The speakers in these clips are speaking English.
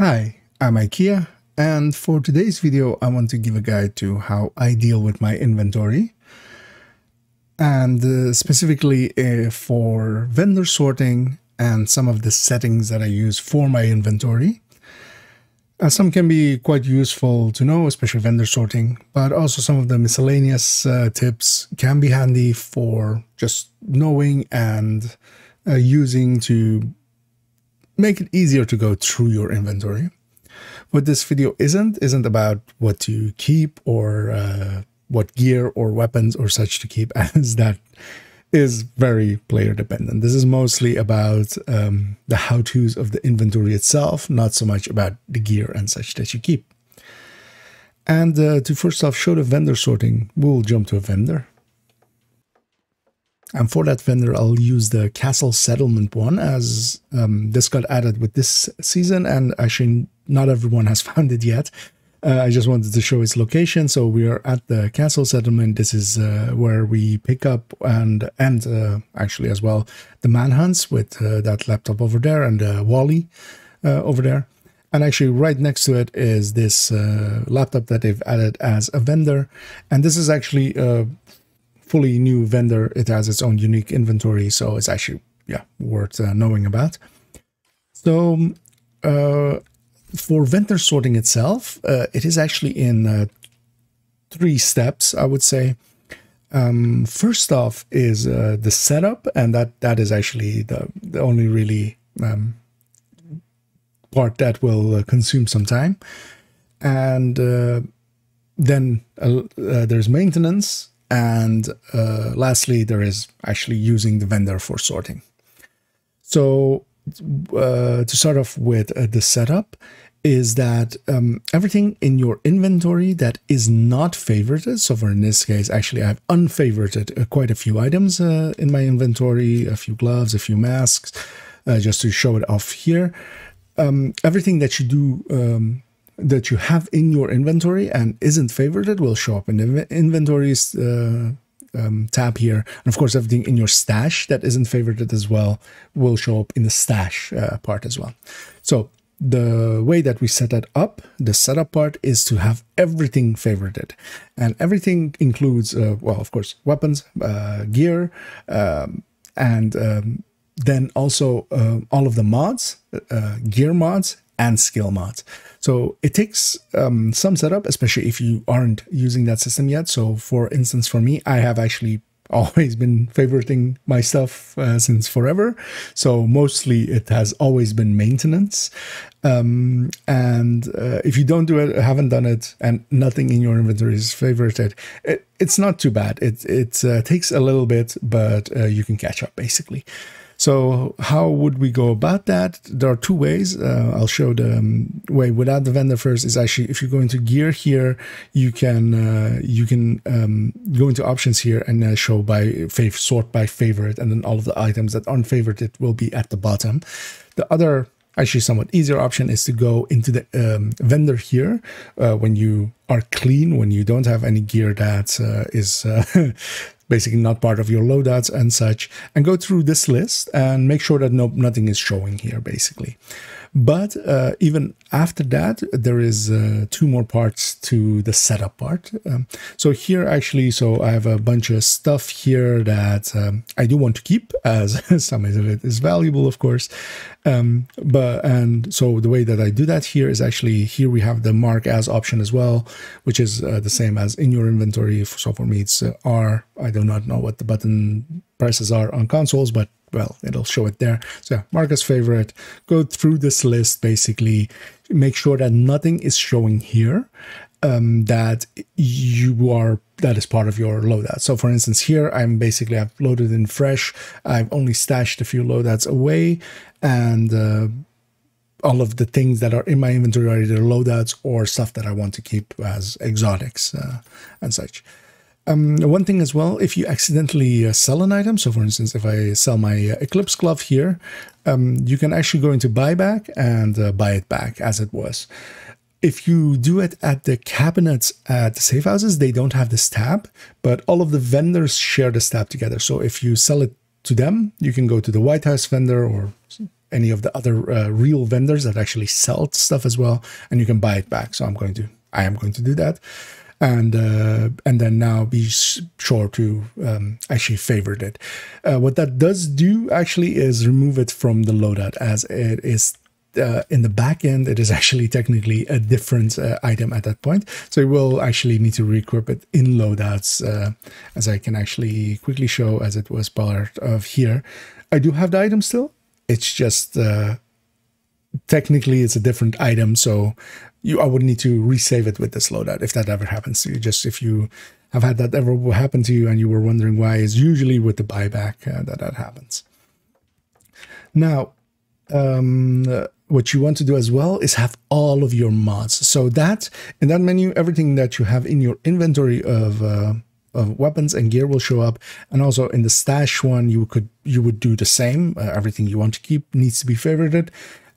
Hi, I'm iKia, and for today's video, I want to give a guide to how I deal with my inventory, and uh, specifically uh, for vendor sorting and some of the settings that I use for my inventory. Uh, some can be quite useful to know, especially vendor sorting, but also some of the miscellaneous uh, tips can be handy for just knowing and uh, using to make it easier to go through your inventory. What this video isn't, isn't about what to keep or uh, what gear or weapons or such to keep, as that is very player dependent. This is mostly about um, the how to's of the inventory itself, not so much about the gear and such that you keep. And uh, to first off show the vendor sorting, we'll jump to a vendor. And for that vendor, I'll use the Castle Settlement one as um, this got added with this season. And actually, not everyone has found it yet. Uh, I just wanted to show its location. So we are at the castle settlement. This is uh, where we pick up and and uh, actually as well the manhunts with uh, that laptop over there and uh, Wally uh, over there. And actually right next to it is this laptop that they've added as a vendor. And this is actually fully new vendor. It has its own unique inventory. So it's actually, yeah, worth knowing about. So for vendor sorting itself, uh, it is actually in uh, three steps, I would say. Um, first off is uh, the setup, and that that is actually the, the only really um, part that will uh, consume some time. And uh, then uh, there's maintenance, and lastly, there is actually using the vendor for sorting. So uh, to start off with uh, the setup is that um, everything in your inventory that is not favorited. So for in this case, actually I've unfavorited uh, quite a few items uh, in my inventory, a few gloves, a few masks, uh, just to show it off here. Um, everything that you do, um, that you have in your inventory and isn't favorited will show up in the inventories uh, um, tab here. And of course, everything in your stash that isn't favorited as well will show up in the stash uh, part as well. So the way that we set that up, the setup part is to have everything favorited. And everything includes, uh, well, of course, weapons, uh, gear, um, and um, then also uh, all of the mods, uh, gear mods, and skill mods. So it takes um, some setup, especially if you aren't using that system yet. So for instance, for me, I have actually always been favoriting my stuff uh, since forever. So mostly it has always been maintenance. Um, and uh, if you don't do it, haven't done it, and nothing in your inventory is favorited, it, it's not too bad. It, it uh, takes a little bit, but uh, you can catch up basically. So how would we go about that? There are two ways. Uh, I'll show the um, way without the vendor first is actually if you go into gear here, you can uh, you can um, go into options here and uh, show by sort by favorite, and then all of the items that aren't favorited will be at the bottom. The other actually somewhat easier option is to go into the um, vendor here uh, when you are clean, when you don't have any gear that uh, is uh, basically not part of your loadouts and such, and go through this list and make sure that no, nothing is showing here basically. But uh, even after that, there is uh, two more parts to the setup part. Um, so here actually, so I have a bunch of stuff here that um, I do want to keep as some of it is valuable, of course. Um, but and so the way that I do that here is actually here we have the mark as option as well, which is uh, the same as in your inventory. So for me, it's uh, R. I do not know what the button prices are on consoles, but well, it'll show it there. So mark as favorite, go through this list basically, make sure that nothing is showing here um, that you are that is part of your loadout. So for instance, here I'm basically I've loaded in fresh. I've only stashed a few loadouts away, and uh, all of the things that are in my inventory are either loadouts or stuff that I want to keep as exotics uh, and such. Um, one thing as well, if you accidentally uh, sell an item, so for instance, if I sell my uh, Eclipse glove here, um, you can actually go into buyback and uh, buy it back as it was. If you do it at the cabinets at the safe houses, they don't have this tab, but all of the vendors share this tab together. So if you sell it to them, you can go to the White House vendor or any of the other uh, real vendors that actually sell stuff as well, and you can buy it back. So I'm going to, I am going to do that, and uh, and then now be sure to um, actually favorite it. Uh, what that does do actually is remove it from the loadout as it is uh, in the back end, it is actually technically a different uh, item at that point. So you will actually need to re-equip it in loadouts, uh, as I can actually quickly show as it was part of here. I do have the item still. It's just uh, technically it's a different item, so you I would need to resave it with this loadout if that ever happens to you. Just if you have had that ever happen to you and you were wondering why, is usually with the buyback uh, that that happens. Now, um, what you want to do as well is have all of your mods. So that in that menu, everything that you have in your inventory of uh, of weapons and gear will show up, and also in the stash one, you could you would do the same. Uh, everything you want to keep needs to be favorited,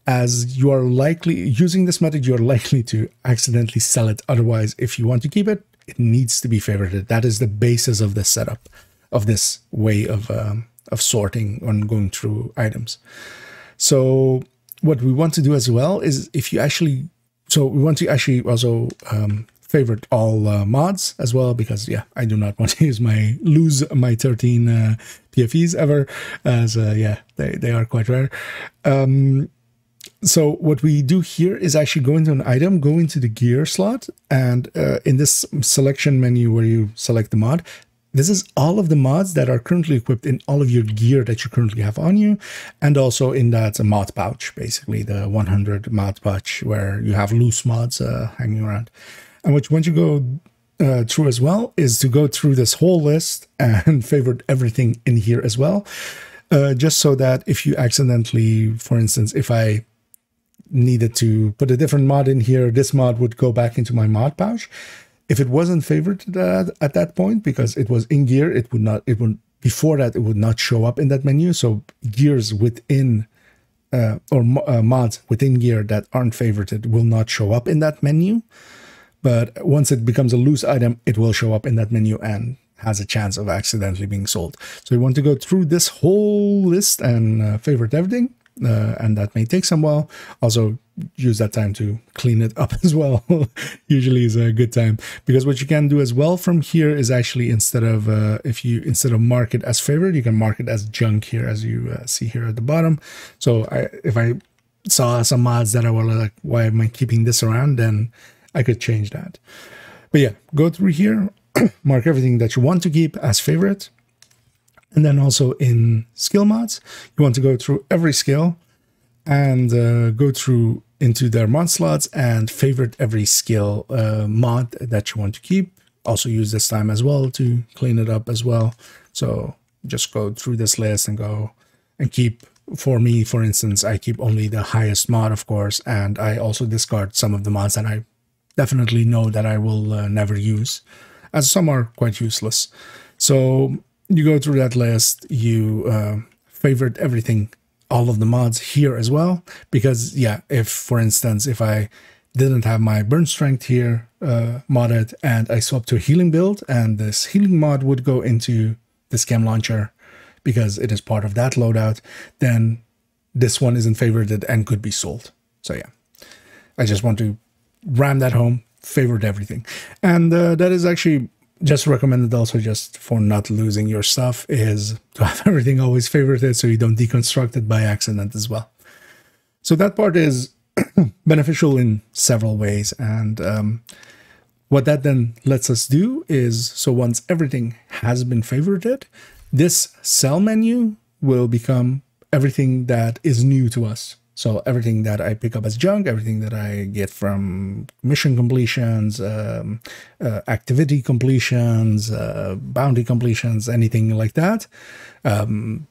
as you are likely using this method, you are likely to accidentally sell it. Otherwise, if you want to keep it, it needs to be favorited. That is the basis of this setup of this way of um, of sorting and going through items. So what we want to do as well is if you actually, so we want to actually also um, favorite all uh, mods as well because yeah, I do not want to use my lose my 13 uh, PFEs ever as uh, yeah, they, they are quite rare. Um, so what we do here is actually go into an item, go into the gear slot, and uh, in this selection menu where you select the mod, this is all of the mods that are currently equipped in all of your gear that you currently have on you, and also in that mod pouch, basically the 100 mod pouch where you have loose mods uh, hanging around. And what once you go uh, through as well is to go through this whole list and favorite everything in here as well, uh, just so that if you accidentally, for instance, if I needed to put a different mod in here, this mod would go back into my mod pouch if it wasn't favored at that point because it was in gear, it would not. It would before that it would not show up in that menu. So gears within uh, or uh, mods within gear that aren't favorited will not show up in that menu. But once it becomes a loose item, it will show up in that menu and has a chance of accidentally being sold. So you want to go through this whole list and uh, favorite everything uh, and that may take some while. Also, use that time to clean it up as well. Usually is a good time because what you can do as well from here is actually instead of uh, if you instead of mark it as favorite, you can mark it as junk here, as you uh, see here at the bottom. So I, if I saw some mods that I were like, why am I keeping this around? Then I could change that. But yeah, go through here, mark everything that you want to keep as favorite and then also in skill mods, you want to go through every skill and uh, go through into their mod slots and favorite every skill uh, mod that you want to keep. Also use this time as well to clean it up as well. So just go through this list and go and keep for me, for instance, I keep only the highest mod, of course, and I also discard some of the mods that I definitely know that I will uh, never use, as some are quite useless. So you go through that list, you uh, favorite everything, all of the mods here as well. Because, yeah, if, for instance, if I didn't have my burn strength here uh, modded and I swapped to a healing build and this healing mod would go into the chem launcher because it is part of that loadout, then this one isn't favorited and could be sold. So yeah, I just want to ram that home, favorite everything. And uh, that is actually just recommended also just for not losing your stuff is to have everything always favorited so you don't deconstruct it by accident as well. So that part is beneficial in several ways. And um, what that then lets us do is, so once everything has been favorited, this cell menu will become everything that is new to us. So everything that I pick up as junk, everything that I get from mission completions, um, uh, activity completions, uh, bounty completions, anything like that, um,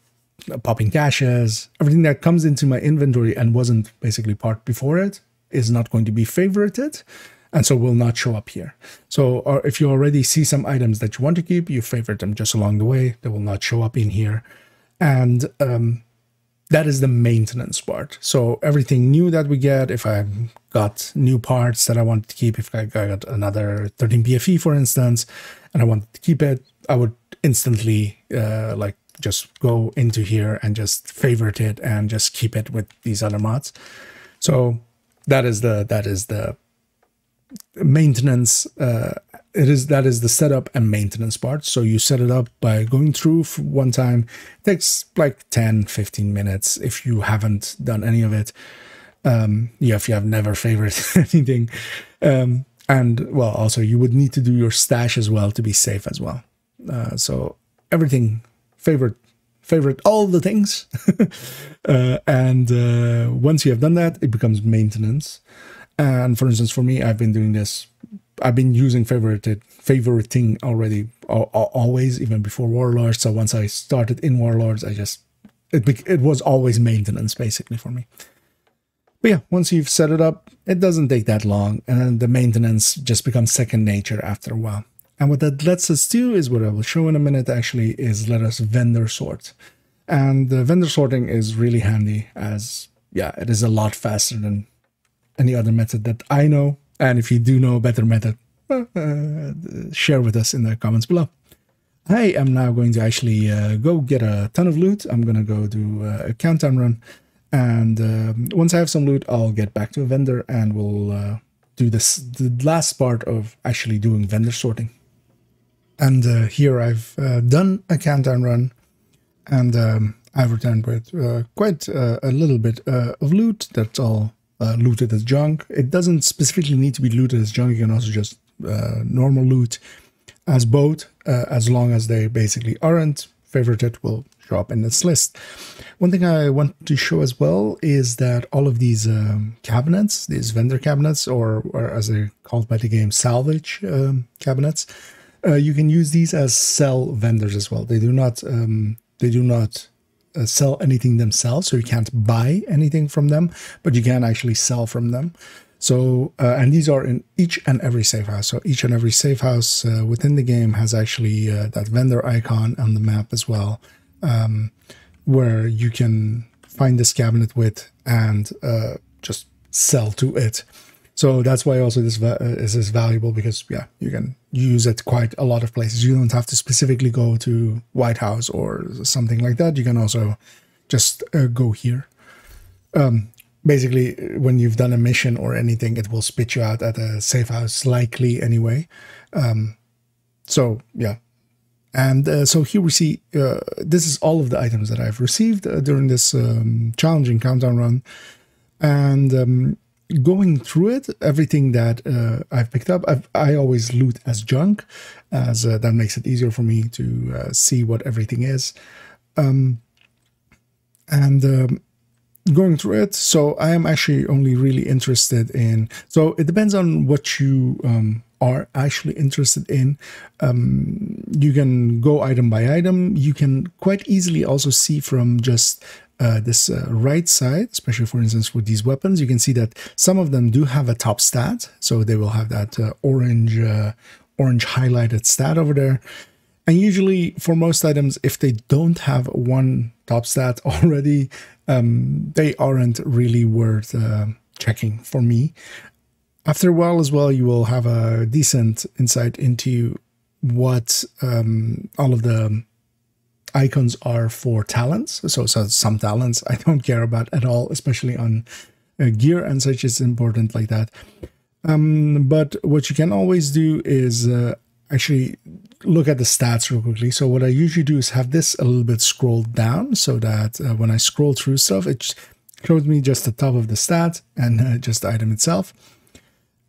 popping caches, everything that comes into my inventory and wasn't basically part before it is not going to be favorited and so will not show up here. So or if you already see some items that you want to keep, you favorite them just along the way, they will not show up in here. And um, that is the maintenance part. So everything new that we get, if I got new parts that I wanted to keep, if I got another 13 PFE, for instance, and I wanted to keep it, I would instantly uh, like just go into here and just favorite it and just keep it with these other mods. So that is the that is the maintenance uh, it is that is the setup and maintenance part. So you set it up by going through one time. It takes like 10 15 minutes if you haven't done any of it. Um yeah if you have never favored anything. Um and well also you would need to do your stash as well to be safe as well. Uh, so everything favorite favorite all the things. Uh, and uh, once you have done that it becomes maintenance. And for instance for me i've been doing this I've been using favorited favoriting already always even before Warlords. So once I started in Warlords, I just it it was always maintenance basically for me. But yeah, once you've set it up, it doesn't take that long, and then the maintenance just becomes second nature after a while. And what that lets us do is what I will show in a minute. Actually, is let us vendor sort, and the vendor sorting is really handy as yeah, it is a lot faster than any other method that I know and if you do know a better method, uh, share with us in the comments below. I am now going to actually uh, go get a ton of loot. I'm going to go do uh, a countdown run. And um, once I have some loot, I'll get back to a vendor and we'll uh, do this the last part of actually doing vendor sorting. And uh, here I've uh, done a countdown run and um, I've returned with quite a little bit of loot. That's all uh, looted as junk. It doesn't specifically need to be looted as junk. You can also just uh, normal loot as both, uh, as long as they basically aren't favorited, will show up in this list. One thing I want to show as well is that all of these um, cabinets, these vendor cabinets, or, or as they're called by the game, salvage um, cabinets, uh, you can use these as sell vendors as well. They do not um, they do not sell anything themselves, so you can't buy anything from them, but you can actually sell from them. So, uh, and these are in each and every safe house. So each and every safe house uh, within the game has actually uh, that vendor icon on the map as well, um, where you can find this cabinet with and uh, just sell to it. So that's why also this uh, is, is valuable because yeah, you can use it quite a lot of places. You don't have to specifically go to White House or something like that. You can also just uh, go here. Um, basically, when you've done a mission or anything, it will spit you out at a safe house, likely anyway. Um, so yeah, and uh, so here we see uh, this is all of the items that I've received uh, during this um, challenging countdown run, and um, going through it, everything that uh, I've picked up, I've, i always loot as junk, as uh, that makes it easier for me to uh, see what everything is. Um, and um, going through it, so I am actually only really interested in. So it depends on what you um, are actually interested in. Um, you can go item by item. You can quite easily also see from just uh, this uh, right side, especially for instance with these weapons, you can see that some of them do have a top stat. So they will have that uh, orange, uh, orange highlighted stat over there. And usually for most items, if they don't have one top stat already, um, they aren't really worth uh, checking for me. After a while as well, you will have a decent insight into what um, all of the icons are for talents. So, so some talents I don't care about at all, especially on uh, gear and such. It's important like that. Um, but what you can always do is uh, actually look at the stats real quickly. So what I usually do is have this a little bit scrolled down so that uh, when I scroll through stuff, it shows me just the top of the stat and uh, just the item itself.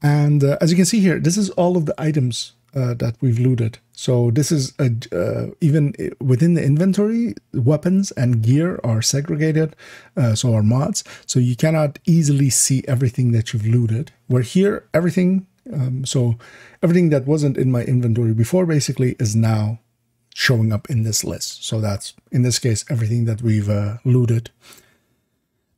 And uh, as you can see here, this is all of the items uh, that we've looted. So this is a, uh, even within the inventory, weapons and gear are segregated, uh, so are mods. So you cannot easily see everything that you've looted. Where here, everything, um, so everything that wasn't in my inventory before basically is now showing up in this list. So that's, in this case, everything that we've uh, looted.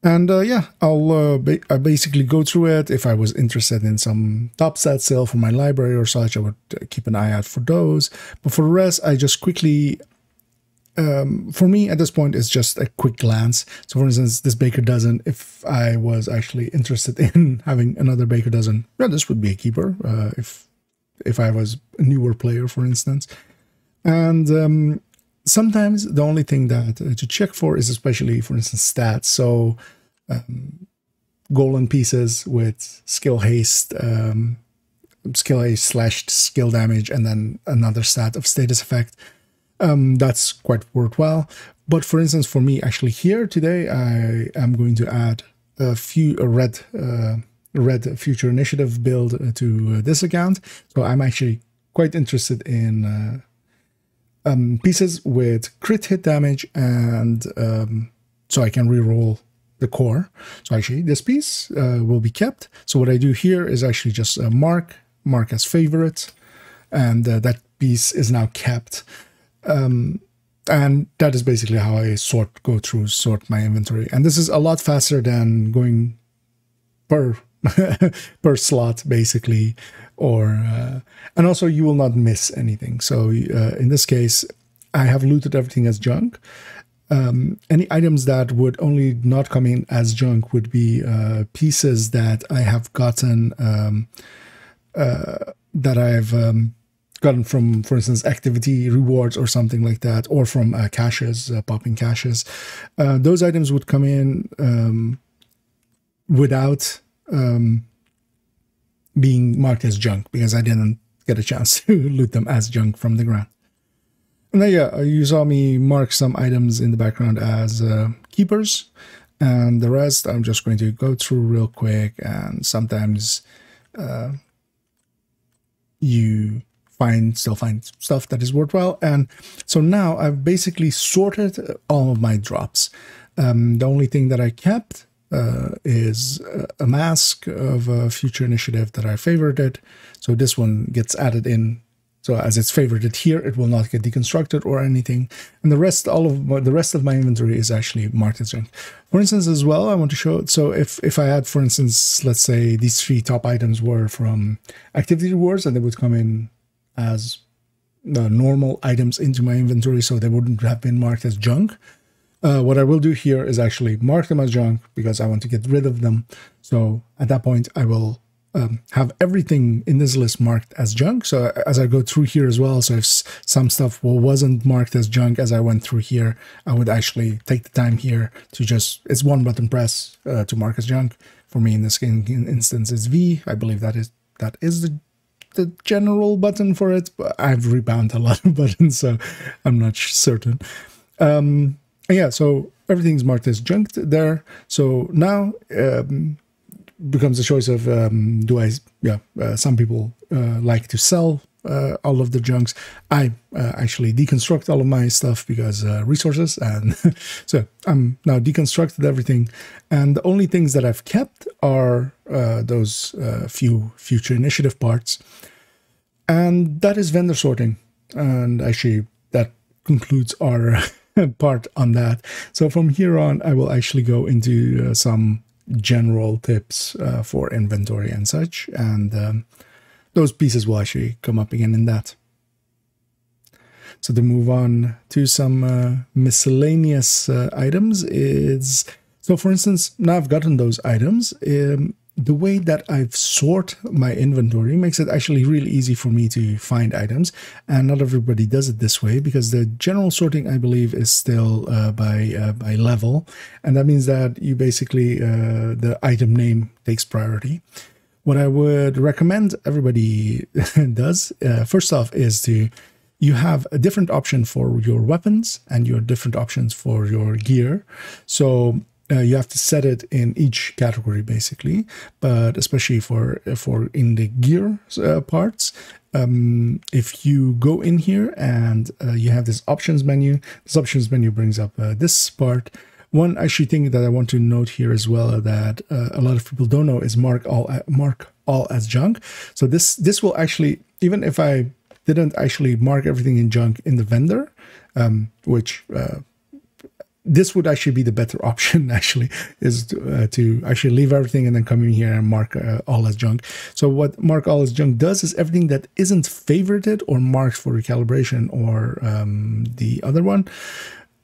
And uh, yeah, I'll uh, ba I basically go through it. If I was interested in some top set sale for my library or such, I would uh, keep an eye out for those. But for the rest, I just quickly, um, for me at this point, it's just a quick glance. So for instance, this Baker dozen, if I was actually interested in having another Baker dozen, yeah, this would be a keeper. Uh, if if I was a newer player, for instance. And um, sometimes the only thing that uh, to check for is especially, for instance, stats. So um, golden pieces with skill haste, um, skill haste slash skill damage, and then another stat of status effect. Um, that's quite worthwhile. But for instance, for me, actually here today, I am going to add a few a red uh, red future initiative build to uh, this account. So I'm actually quite interested in uh, um, pieces with crit hit damage, and um, so I can reroll the core. So actually, this piece uh, will be kept. So what I do here is actually just uh, mark mark as favorite, and uh, that piece is now kept. Um, and that is basically how I sort go through sort my inventory. And this is a lot faster than going per per slot basically or uh, and also you will not miss anything. So uh, in this case i have looted everything as junk. Um, any items that would only not come in as junk would be uh, pieces that i have gotten um, uh, that i've um, gotten from for instance activity rewards or something like that or from uh, caches uh, popping caches. Those items would come in um, without um, being marked as junk because I didn't get a chance to loot them as junk from the ground. And then, yeah, you saw me mark some items in the background as uh, keepers, and the rest I'm just going to go through real quick. And sometimes uh, you find still find stuff that is worthwhile. And so now I've basically sorted all of my drops. Um, the only thing that I kept uh, is a mask of a future initiative that I favorited. So this one gets added in. So as it's favorited here, it will not get deconstructed or anything. And the rest, all of my, the rest of my inventory is actually marked as junk. For instance, as well, I want to show. So if if I had, for instance, let's say these three top items were from activity rewards, and they would come in as the normal items into my inventory, so they wouldn't have been marked as junk. Uh, what I will do here is actually mark them as junk because I want to get rid of them. So at that point, I will um, have everything in this list marked as junk. So as I go through here as well, so if some stuff wasn't marked as junk as I went through here, I would actually take the time here to just, it's one button press uh, to mark as junk. For me in this instance is V. I believe that is that is the the general button for it, but I've rebound a lot of buttons, so I'm not certain. Um, yeah, so everything's marked as junk there. So now um, becomes a choice of um, do I, yeah, uh, some people uh, like to sell uh, all of the junks. I uh, actually deconstruct all of my stuff because uh, resources. And so I'm now deconstructed everything. And the only things that I've kept are uh, those few future initiative parts. And that is vendor sorting. And actually, that concludes our part on that. So from here on, I will actually go into uh, some general tips uh, for inventory and such, and um, those pieces will actually come up again in that. So to move on to some uh, miscellaneous uh, items is, so for instance, now I've gotten those items, um, the way that I've sort my inventory makes it actually really easy for me to find items. And not everybody does it this way because the general sorting, I believe, is still uh, by uh, by level, and that means that you basically uh, the item name takes priority. What I would recommend everybody does uh, first off is to you have a different option for your weapons and your different options for your gear. So uh, you have to set it in each category basically. But especially for for in the gear uh, parts um, if you go in here and uh, you have this options menu this options menu brings up uh, this part. One actually thing that i want to note here as well that uh, a lot of people don't know is mark all uh, mark all as junk. So this this will actually even if i didn't actually mark everything in junk in the vendor um, which this would actually be the better option actually is to, uh, to, actually leave everything and then come in here and mark uh, all as junk. So what mark all as junk does is everything that isn't favorited or marked for recalibration or um, the other one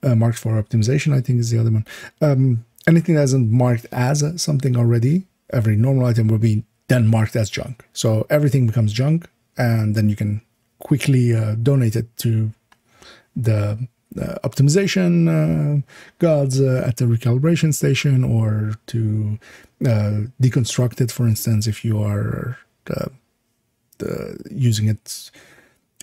uh, marked for optimization i think is the other one. Um, anything that isn't marked as something already every normal item will be then marked as junk. So everything becomes junk and then you can quickly uh, donate it to the optimization uh, gods uh, at the recalibration station or to uh, deconstruct it, for instance, if you are uh, using it.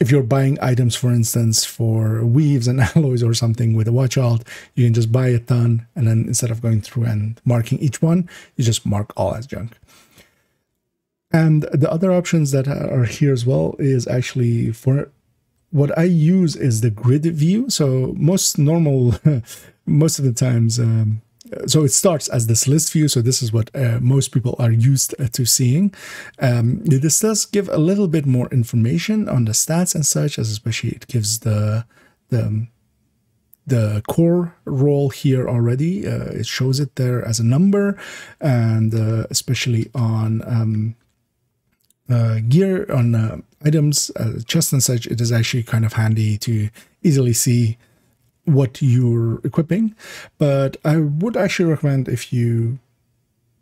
If you're buying items, for instance, for weaves and alloys or something with a watch alt, you can just buy a ton and then instead of going through and marking each one, you just mark all as junk. And the other options that are here as well is actually for what I use is the grid view. So most normal, most of the times, um, so it starts as this list view. So this is what uh, most people are used to seeing. Um, this does give a little bit more information on the stats and such, as especially it gives the the the core roll here already. Uh, it shows it there as a number, and uh, especially on um, uh, gear on uh, items, uh, chests and such, it is actually kind of handy to easily see what you're equipping. But I would actually recommend if you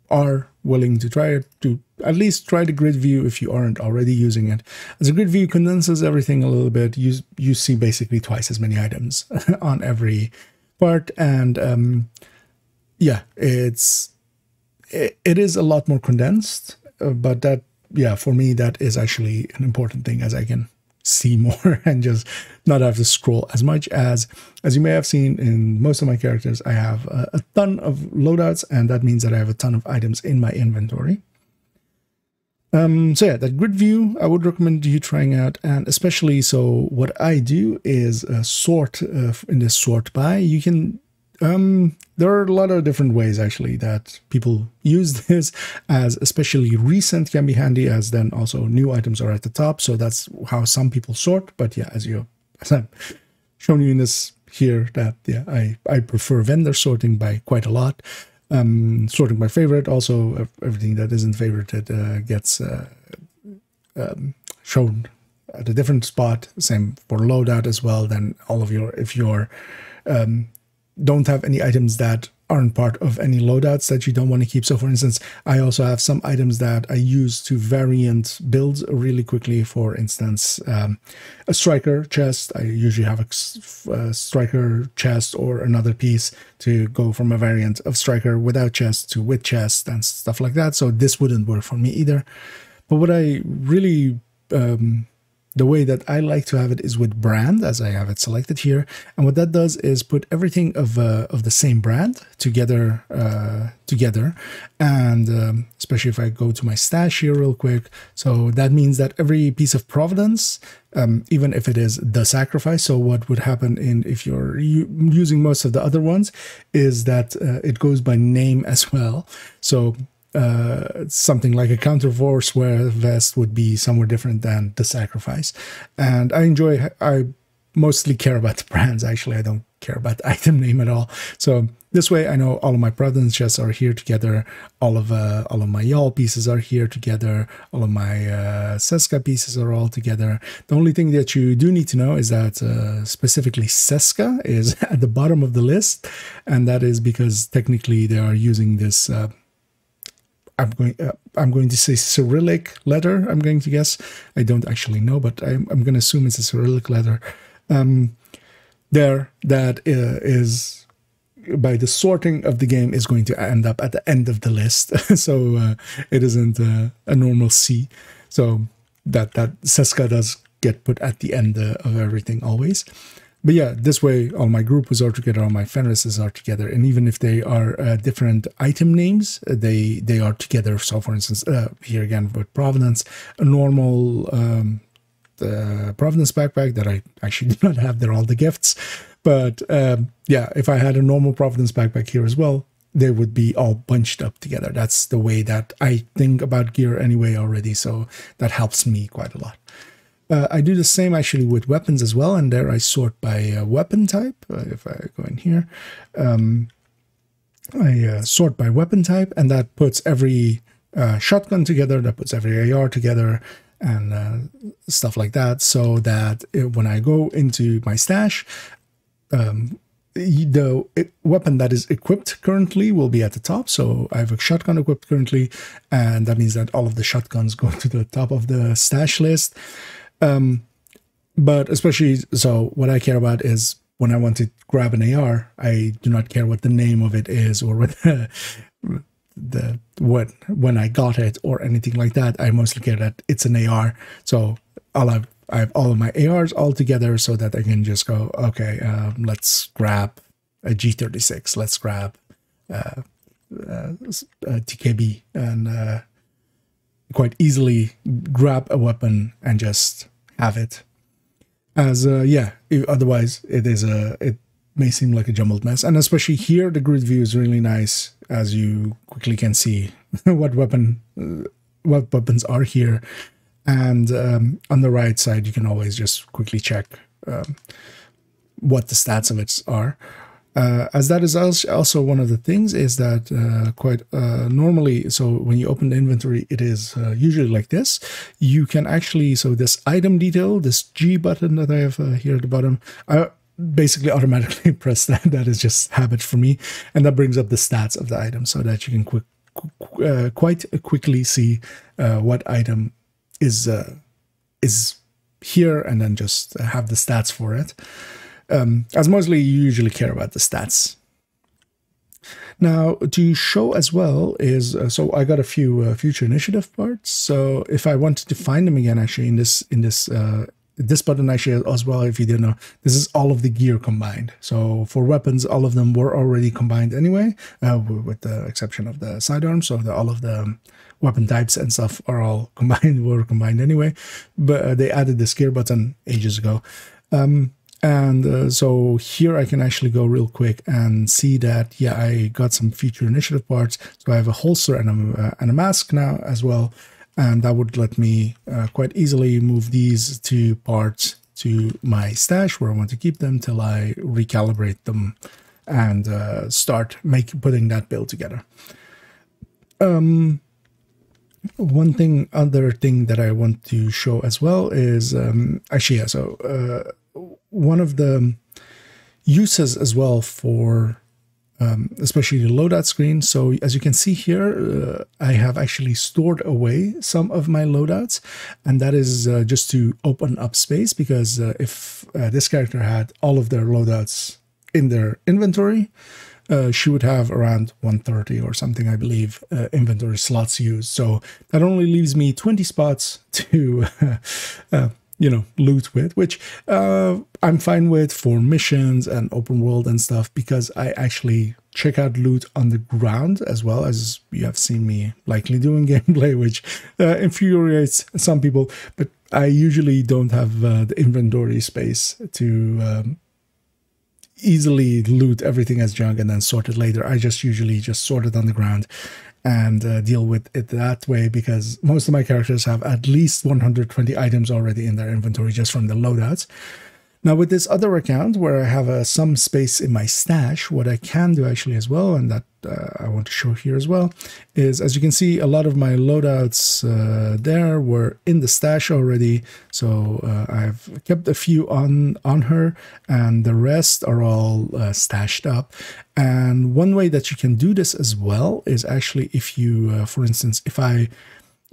are willing to try it to at least try the grid view if you aren't already using it. As a grid view condenses everything a little bit, you you see basically twice as many items on every part, and um, yeah, it's it, it is a lot more condensed, uh, but that yeah, for me, that is actually an important thing as I can see more and just not have to scroll as much as as you may have seen in most of my characters i have a, a, ton of loadouts and that means that i have a ton of items in my inventory. Um so yeah that grid view i would recommend you trying out and especially so what i do is uh, sort uh, in this sort by you can um, there are a lot of different ways actually that people use this as especially recent can be handy as then also new items are at the top. So that's how some people sort. But yeah, as you as I've shown you in this here that yeah, I, I prefer vendor sorting by quite a lot. Um, sorting by favorite, also everything that isn't favorited uh, gets uh, um, shown at a different spot. Same for loadout as well. Then all of your if your um, don't have any items that aren't part of any loadouts that you don't want to keep. So for instance, I also have some items that I use to variant builds really quickly. For instance, um, a striker chest. I usually have a, a, striker chest or another piece to go from a variant of striker without chest to with chest and stuff like that. So this wouldn't work for me either. But what I really um, the way that I like to have it is with brand, as I have it selected here. And what that does is put everything of uh, of the same brand together uh, together. And um, especially if I go to my stash here real quick, so that means that every piece of providence, um, even if it is the sacrifice. So what would happen in if you're using most of the other ones, is that uh, it goes by name as well. So uh, something like a counterforce where vest would be somewhere different than the sacrifice. And I enjoy, I mostly care about the brands. Actually, I don't care about the item name at all. So this way, I know all of my Providence chests are here together. All of uh, all of my Yaahl pieces are here together. All of my uh, Seska pieces are all together. The only thing that you do need to know is that uh, specifically Seska is at the bottom of the list, and that is because technically they are using this uh, I'm going uh, I'm going to say Cyrillic letter. I'm going to guess. I don't actually know, but I'm, I'm going to assume it's a Cyrillic letter. Um, there that uh, is by the sorting of the game is going to end up at the end of the list. so uh, it isn't uh, a normal C. So that that Seska does get put at the end uh, of everything always but yeah, this way all my Grupos are together, all my Fenrises are together, and even if they are uh, different item names, uh, they they are together. So, for instance, uh, here again with Providence, a normal um, Providence backpack that I actually do not have. They're all the gifts, but um, yeah, if I had a normal Providence backpack here as well, they would be all bunched up together. That's the way that I think about gear anyway already. So that helps me quite a lot. Uh, I do the same actually with weapons as well, and there I sort by uh, weapon type. Uh, if I go in here, um, I uh, sort by weapon type, and that puts every uh, shotgun together, that puts every AR together, and uh, stuff like that, so that it, when I go into my stash, um, the weapon that is equipped currently will be at the top. So I have a shotgun equipped currently, and that means that all of the shotguns go to the top of the stash list. Um, but especially so, what I care about is when I want to grab an AR, I do not care what the name of it is or what the, the what when I got it or anything like that. I mostly care that it's an AR. So I'll have I have all of my ARs all together so that I can just go, okay, um, let's grab a G36, let's grab uh, uh, TKB, and uh, quite easily grab a weapon and just have it. As uh, yeah, otherwise it is a it may seem like a jumbled mess, and especially here the grid view is really nice, as you quickly can see what weapon uh, what weapons are here and um, on the right side, you can always just quickly check um, what the stats of it are. Uh, as that is also one of the things is that uh, quite uh, normally, so when you open the inventory, it is uh, usually like this. You can actually, so this item detail, this G button that I have uh, here at the bottom, I basically automatically press that. That is just habit for me. And that brings up the stats of the item so that you can quick, uh, quite quickly see what item is is here and then just have the stats for it. Um, as mostly you usually care about the stats. Now to show as well is uh, so I got a few uh, future initiative parts. So if I wanted to find them again, actually in this in this uh, this button actually as well, if you didn't know, this is all of the gear combined. So for weapons, all of them were already combined anyway, uh, with the exception of the sidearm. So the, all of the um, weapon types and stuff are all combined, were combined anyway. But uh, they added this gear button ages ago. Um, and uh, so here I can actually go real quick and see that, yeah, I got some future initiative parts. So I have a holster and a, uh, and a mask now as well. And that would let me uh, quite easily move these two parts to my stash where I want to keep them till I recalibrate them and uh, start make putting that build together. Um, one thing, other thing that I want to show as well is um, actually, yeah, so uh, one of the uses as well for um, especially the loadout screen. So as you can see here, uh, I have actually stored away some of my loadouts, and that is uh, just to open up space because uh, if uh, this character had all of their loadouts in their inventory, uh, she would have around 130 or something, I believe, uh, inventory slots used. So that only leaves me 20 spots to, you know, loot with, which uh, I'm fine with for missions and open world and stuff because I actually check out loot on the ground as well as you have seen me likely doing gameplay, which uh, infuriates some people. But I usually don't have uh, the inventory space to um, easily loot everything as junk and then sort it later. I just usually just sort it on the ground and uh, deal with it that way because most of my characters have at least 120 items already in their inventory just from the loadouts. Now with this other account where I have uh, some space in my stash, what I can do actually as well, and that uh, I want to show here as well, is as you can see, a lot of my loadouts uh, there were in the stash already. So uh, I've kept a few on, on her and the rest are all uh, stashed up. And one way that you can do this as well is actually if you, uh, for instance, if I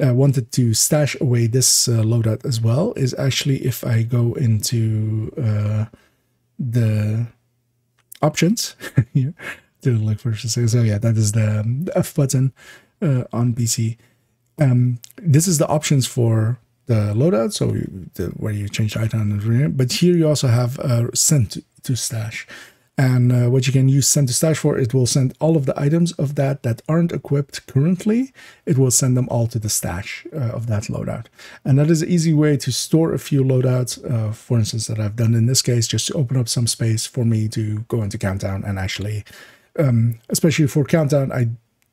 uh, wanted to stash away this uh, loadout as well is actually if I go into uh, the options here to look for so yeah that is the, the F button uh, on PC. Um, this is the options for the loadout, so you, the, where you change the item, but here you also have uh, sent to stash. And uh, what you can use send to stash for, it will send all of the items of that that aren't equipped currently. It will send them all to the stash uh, of that loadout. And that is an easy way to store a few loadouts, uh, for instance, that I've done in this case, just to open up some space for me to go into Countdown and actually, um, especially for Countdown, I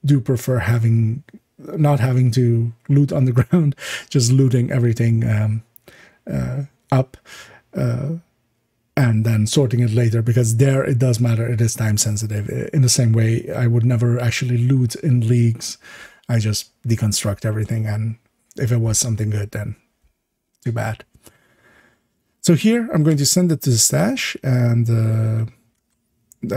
do prefer having, not having to loot on the ground, just looting everything um, uh, up uh, and then sorting it later because there it does matter it is time sensitive. In the same way i would never actually loot in leagues. I just deconstruct everything and if it was something good then too bad. So here i'm going to send it to the stash and uh,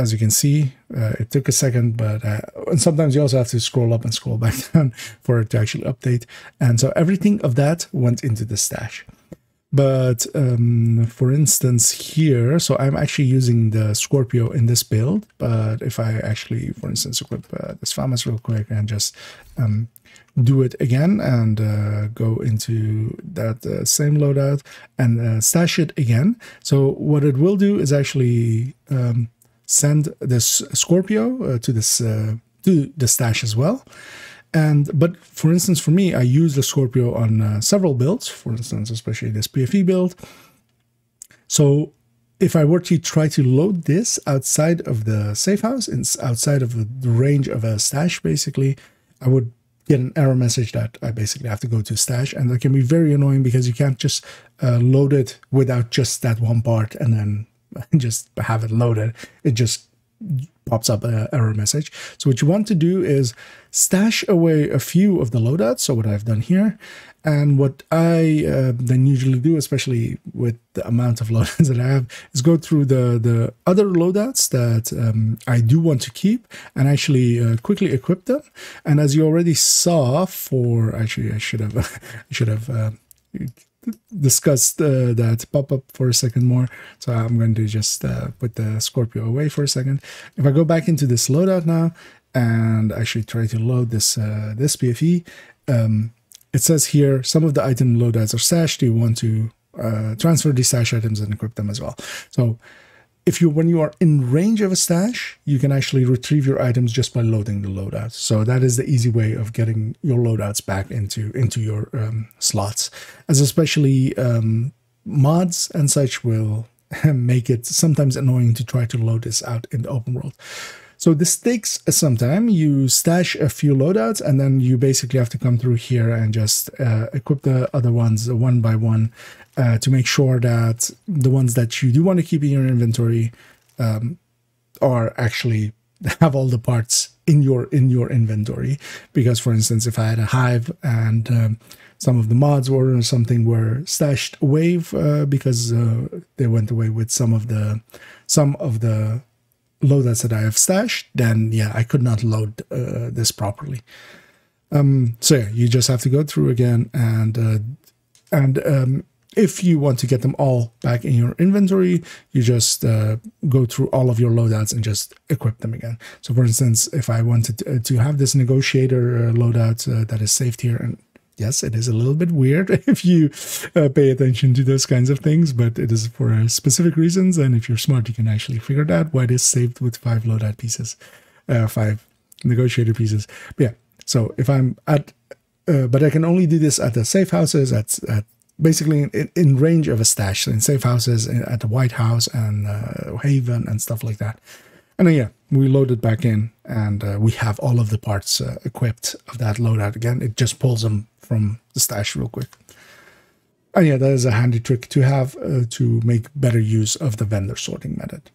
as you can see uh, it took a second but uh, and sometimes you also have to scroll up and scroll back down for it to actually update. And so everything of that went into the stash But um, for instance, here, so I'm actually using the Scorpio in this build. But if I actually, for instance, equip uh, this FAMAS real quick and just um, do it again and uh, go into that uh, same loadout and uh, stash it again. So what it will do is actually um, send this Scorpio uh, to this uh, to the stash as well. And but for instance, for me, I use the Scorpio on uh, several builds. For instance, especially this PFE build. So if I were to try to load this outside of the safe house, and outside of the range of a stash, basically, I would get an error message that I basically have to go to stash. And that can be very annoying because you can't just uh, load it without just that one part and then just have it loaded. It just pops up an error message. So what you want to do is stash away a few of the loadouts. So what I've done here, and what I uh, then usually do, especially with the amount of loadouts that I have, is go through the, the other loadouts that um, I do want to keep and actually uh, quickly equip them. And as you already saw for, actually I should have, I should have uh, discussed uh, that pop up for a second more. So I'm going to just uh, put the Scorpio away for a second. If I go back into this loadout now and actually try to load this uh, this PFE, um, it says here some of the item loadouts are stashed. You want to uh, transfer these stash items and equip them as well. So if you when you are in range of a stash, you can actually retrieve your items just by loading the loadout. So that is the easy way of getting your loadouts back into into your um, slots, as especially um, mods and such will make it sometimes annoying to try to load this out in the open world. So this takes some time. You stash a few loadouts and then you basically have to come through here and just uh, equip the other ones one by one uh, to make sure that the ones that you do want to keep in your inventory um, are actually have all the parts in your in your inventory. Because for instance, if I had a hive and um, some of the mods or something were stashed away uh, because uh, they went away with some of the some of the loadouts that I have stashed, then yeah, I could not load uh, this properly. Um, so yeah, you just have to go through again and uh, and um, if you want to get them all back in your inventory, you just uh, go through all of your loadouts and just equip them again. So for instance, if I wanted to, to have this negotiator uh, loadout uh, that is saved here and yes, it is a little bit weird if you uh, pay attention to those kinds of things, but it is for uh, specific reasons. And if you're smart, you can actually figure it out why it is saved with five loadout pieces, uh, five negotiator pieces. But yeah, so if I'm at, uh, but I can only do this at the safe houses, at, at basically in, in range of a stash, in safe houses, at the White House and uh, Haven and stuff like that. And then, yeah, we load it back in and uh, we have all of the parts uh, equipped of that loadout again. It just pulls them from the stash real quick. And yeah, that is a handy trick to have uh, to make better use of the vendor sorting method.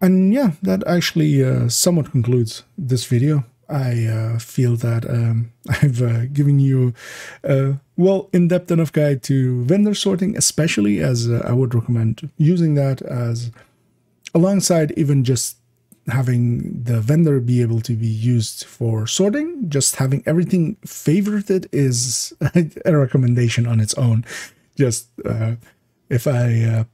And yeah, that actually uh, somewhat concludes this video. I uh, feel that um, I've uh, given you a well in-depth enough guide to vendor sorting, especially as uh, I would recommend using that as alongside even just having the vendor be able to be used for sorting, just having everything favorited is a recommendation on its own. Just uh, if I uh,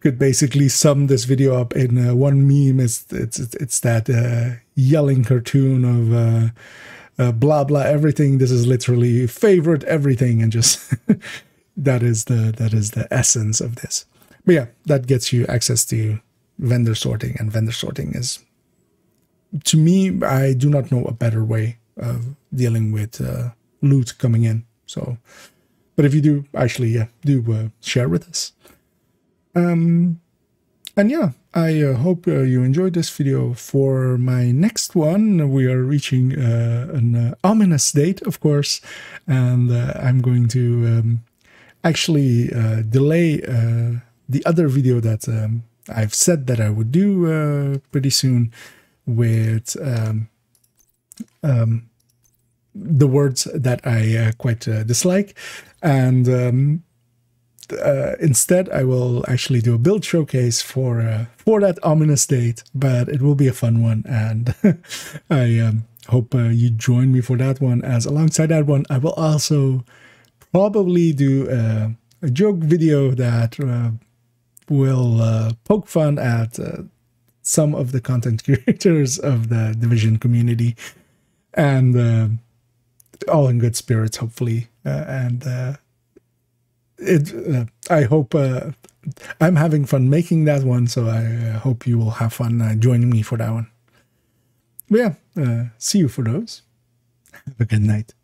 could basically sum this video up in uh, one meme, it's it's it's that uh, yelling cartoon of uh, uh, blah blah everything. This is literally favorite everything, and just that is the that is the essence of this. But yeah, that gets you access to vendor sorting, and vendor sorting is, to me, I do not know a better way of dealing with uh, loot coming in. So, but if you do, actually, yeah, do uh, share with us. Um, and yeah, I uh, hope uh, you enjoyed this video. For my next one, we are reaching uh, an uh, ominous date, of course, and uh, I'm going to um, actually uh, delay the other video that um, I've said that I would do pretty soon with um, um, the words that I quite dislike. And um, uh, instead, I will actually do a build showcase for uh, for that ominous date, but it will be a fun one. And I um, hope uh, you join me for that one, as alongside that one, I will also probably do a, a joke video that uh, will uh, poke fun at uh, some of the content creators of the division community and all in good spirits hopefully and it uh, i hope uh, i'm having fun making that one so i uh, hope you will have fun uh, joining me for that one. But yeah see you for those. Have a good night